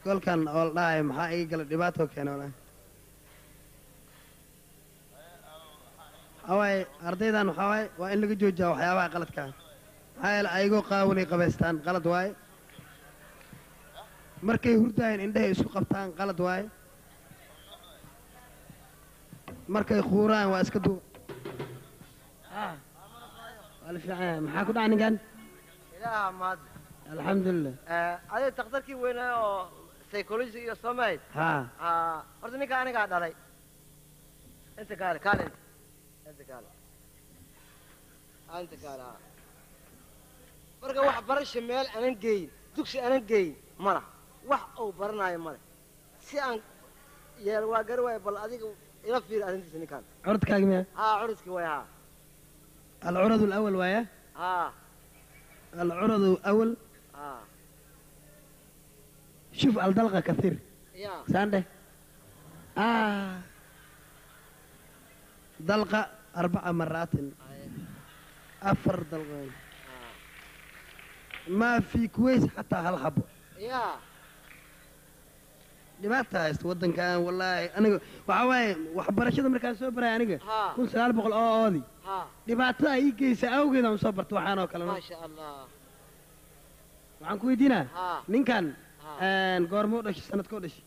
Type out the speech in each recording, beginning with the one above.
iskoolkan oo la dhahay maxaa iga gala dhibaato keena waaye ardaydan waxaa waaye waa in laga joojiyaa waxyaabaha qaladka. Ah maxaa yeele ayagoo qaawanay qabaystaan qalad waaye markay hurdaayeen indhahay isku qabtaan qalad waaye markay kuuraan waa iska duuba Ah, maxaa ku dhaca ninkan? Alxamdulilah psychology iyo samayd haa horta ninka anigaa dhalay. Inta kaale kaale inta kaale. Inta kaale ha marka wax barasha meel anan geyin dugsi anan geyin mala wax uu baranaayo male si aan yeel waa gari waayo bal adiga ila fiiri arrintiisa ninkaan. Curadkaaga miya haa curuskii way haa alcurad alawal waaya haa alcurad haa shuf aldalqa kahiir saandhe dalqa arbaca maraatin afar dalqoon maa fii kuways xataa hal xabo dhibaata haysta waddankan wallaahi aniga waxaa waaye waxbarashada markaan soo baraya aniga kun sagaal boqol oo oodi dhibaatada ay ii geysaa awgeed aan u soo barta waxaan oo kale waxaan ku weydiinaa ninkan haa goormoo dhashay? Sanadkoo dhashay?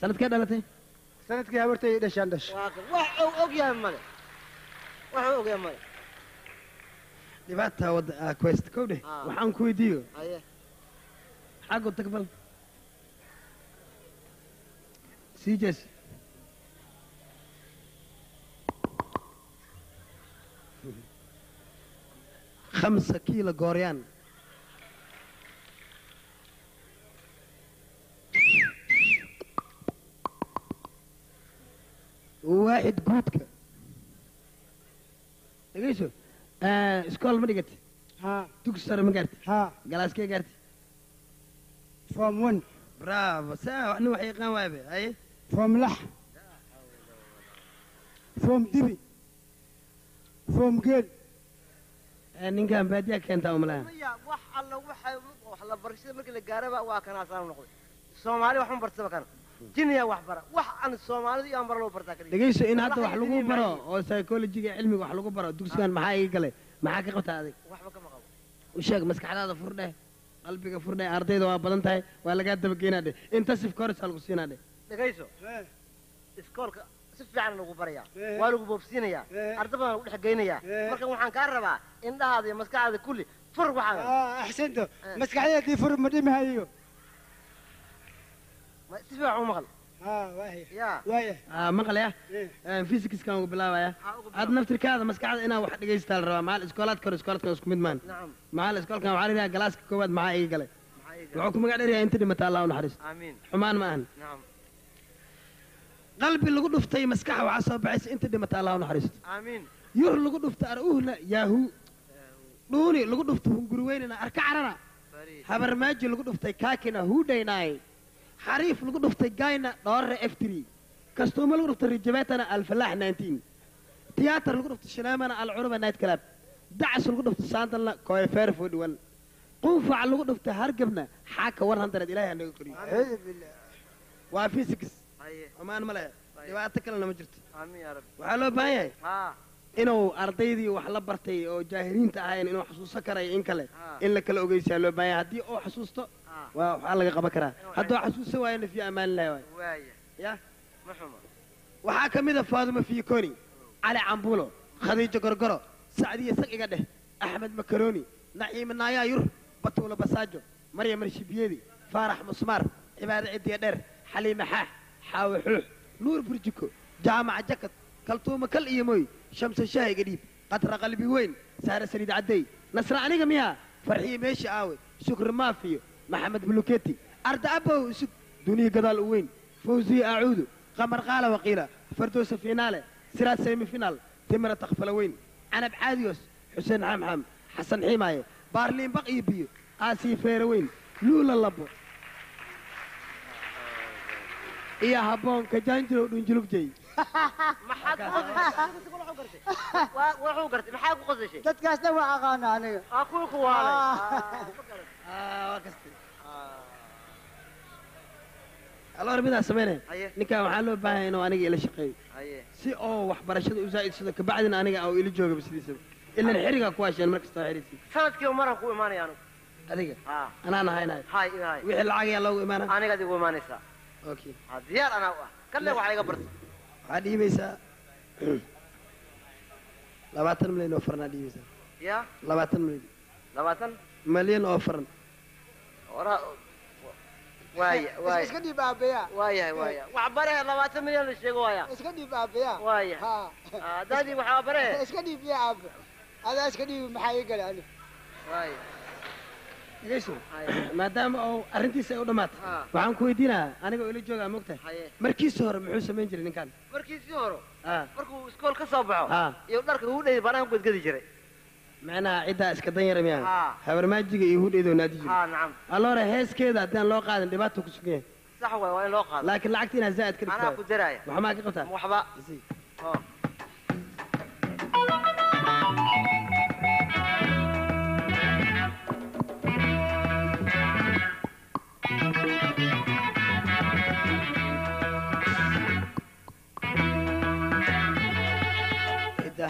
Sanadkee dhalatay? Sanadkii habartay dhashaan dhash waa kan wax uu og yahay male. Wax ku haysta kow dheh. Ah. waxaan ku weydiiyo. Xaggu tag bal. Sii jees khamsa kiilo gooryaan waaxid guudka dhegayso iskool ma dhigati dugsi sare ma gaarti galaaskee gaarti form one. Bravo. Saa wax nin wax yaqaan waabe haye form lax. Form dibi. Form geel. Ninkan baadiyaa keentaa umalaha wax alla waxa wax la barashada markii la gaaraba waa kan asaan noqday. Soomaali wax ma bartaba kan jiniya wax bara wax aan soomaalida iyo aan bara loo bartaa kadib dhegayso in hadda wax lagu baro oo psychologiga cilmiga wax lagu baro dugsigan maxaa iga galay? Maxaa ka qabtaa adig? Waxba kama qabo u sheeg maskaxdaada furdheh qalbiga furdheh ardayda waa badan tahay waa lagaa dabageynaa dheh course aa lagu siinaa dheh dhegayso iskoolka si fiican lagu barayaa. Eh. waa lagu boobsiinayaa. Eh. arda badan lagu dhex geynayaa. Eh. marka waxaan kaa rabaa indhahaada iyo maskaxdaada kulli fur waxaan aa axsanto maskaxdeedii fur ma dhimahayo Ma- si fiican u maqal haa waaya yaa waaya Ah, maqlaya physicska ugu bilaabaya aad naftirkaada maskaxda inaa wax dhegaysataa la rabaa. Maal iskoolaadka hore iskoolaadkan isku mid maan. Nacam maal iskoolkan waxaa la yidhaha galaaska koowaad maxaa iga galay? Maxaa iga wuxuu ku magac dheeryahay inta dhimata allah u naxariisto aamiin xumaan ma ahan. Nacam qalbi lagu dhuftay maskaxa waxaa soo baxaysa inta dhimata allah u naxariisto aamiin yuh lagu dhufta ar'uhna yaahu. Dhuuni lagu dhufta hunguriweynina arka carara fariid habarmaaji lagu dhuftay kaakina huudhaynaay xariif lagu dhuftay gayna dhoorre f three. Kastuumo lagu dhuftay rijabeetana alfalaax nineteen. Tiyaatar lagu dhuftay shanaamana alcuruba night club. Dacas lagu dhuftay saandalna koefeer forty one qunfac lagu dhuftay hargabna xaaka one hundred ilaahay anaga koriyo. Waa physics. Haye xumaan ma leh dhibaato kalena ma jirto. Waxaa loo baahan yahay? Inuu ardaydii wax la bartay oo jaahiliinta ahayn inuu xasuusan karayo in kale. In la kala ogeysiyaa loo baahan yahay. Haddii uu xasuusto waxaa laga qaban karaa. Hadduu xasuusan waayo nafiyo ammaan lahay waay ya? Waxaa ka mid a faaduma fiikoni cali cambulo khadiijo gorgoro sacdiya sag iga dheh axmed makaroni naciime naayaa yur batuula basaajo maryam marshibiyedi faarax musmaar cibaade cidiya dheer xaliime xaax xaawe xuux nuur burjiko jaamaca jakad kaltuuma kal iyo mooy shamse shaah iga dhiib qatra qalbi weyn saare saliid caddey nasra aniga miyaa farxiye meesha aawe shukri maafiyo محمد بلوكيتي أرد أبو سك دنيا قدال وين. فوزي أعود. قمر قال وقيلة فردوس فينالة سيرات سيمي فينال تمر تقفل وين. أنا بعاديوس. حسين عم عم حسن حماية. بارلين بقي بي آسي فيروين لولا لبو يا هبون كجانجرو دنجلوك جاي. محاك قصدي وعوقرتي محاك قصدي شيء تتكاس لما أغانا أنا أقولك وعلي. آه. آه. آه، وكست alor midaa samaynaya Haye. ninkan waxaa loo baahan yahay inuu aniga ila shaqeeyo. Si oo waxbarashada u zaa'idsado kabacdina aniga oo ila joogaba sidiisaba ilan xirigaa ku hasheen mar kastoo xiriisi sanadkiiba maraan ku imaanaya anigu. Adiga? Anaan ahaynayo hay hay. Wixii lacag ayaa loogu imaana? Anigaad igu imaanaysaa okay diyaar anaa u ah. Kalle waxaa iga barta waxaa dhiibaysaa. Labaatan milyan oo faran aa dhiibaysaa. Ya? Labaatan milyan. Labaatan? Milyan oo faran iska dhiib aabeya waayahay waaya wax bare labaatan milyan la sheego waaya. Iska dhiib aabeya waaya ha. Daadii waxaa bare. Iska dhiib ya aabe adaa iska dhiibi maxaa ii gala ani? Waaya haye maadaama oo arrintiisa ay u dhammaatay Ha. waxaan ku weydiinayaa aniga oo ila joogaa mogtahay haye. Markiisa hore muxuu samayn jiray ninkan. Markiisii horo ha. Markuu iskool ka soo baxo? Iyo dharka ugu dhayay banaan gedgedi jiray macnaha ciddaa iska dan yara miyaa habarmaajiga iyo hudheedo naadi heeskeeda haddaan loo qaadan dhibaata ku sugan yahay laakiin lacagta inaa zaa'id ka dhigtaa. Ka qabtaa?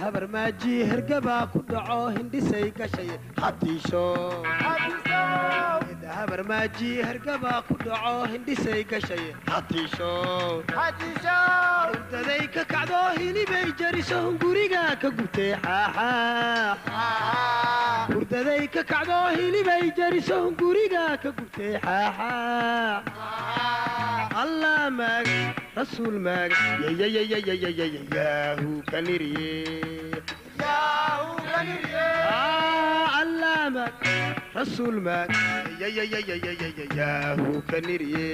Habarmaaji hergabaa ku dhaco hindhisay gashay habarmaaji hergabaa ku dhaco hindhisay gashay hatiisho urdaday ka kacdo hilibay jariso guriga ka gubtay xaaxaa urdaday ka kacdo hilibay jariso guriga ka allah maag rasuul maaga yaahu kanirye allaamaag rasuul maag yaahu kanirye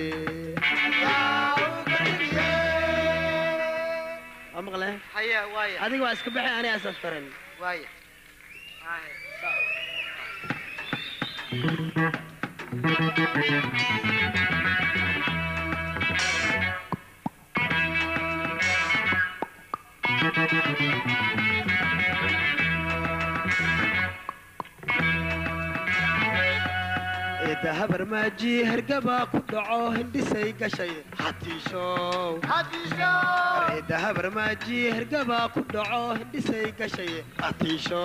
adiga waa iska baxe aniga asaas faran Thank you. Cidda habarmaaji hergabaa ku dhaco hindhisay gashay. Hatiisho cidda habarmaaji hergabaa ku dhaco hindhisay gashay. Hatiisho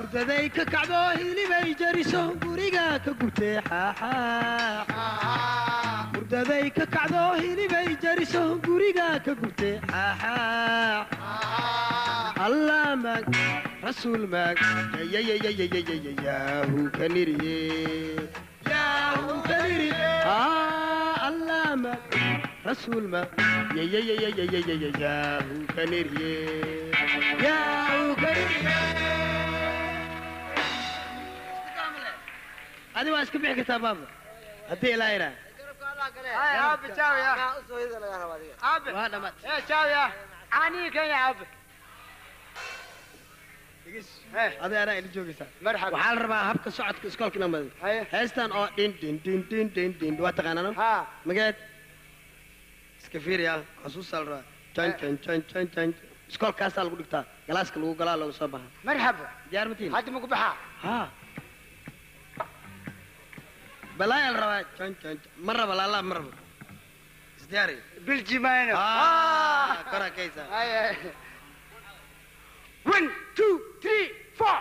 urdaday ka kacdo hilibay jariso guriga ka gubtay xaaxaa hurdaday ka kacdo hilibay jariso guriga ka gubtay xaaxaac rasuul maag yaahu kaniriye rasulma yahu kaniriye yahu kaniriye adi waa iska bixi kartaa baaba haddii ilaa idhaa waxaa la rabaa habka socodka iskoolka inaan badiyo haye heestan oo dhin dhin dhin dhin dhin dhin waa taqaanaa ha mageed iska fiiriya xasuusaa la rabaa jan jan jan jan jan iskoolkaasaa lagu dhigtaa galaaska lagu galaa lagu soo baxa marxaba. Diyaar matiin hadda maku baxaa بلا يا الرواج مرة بلا لا مرة ازدياري بالجمانة آه كرة كيسة آه. One, two, three, four.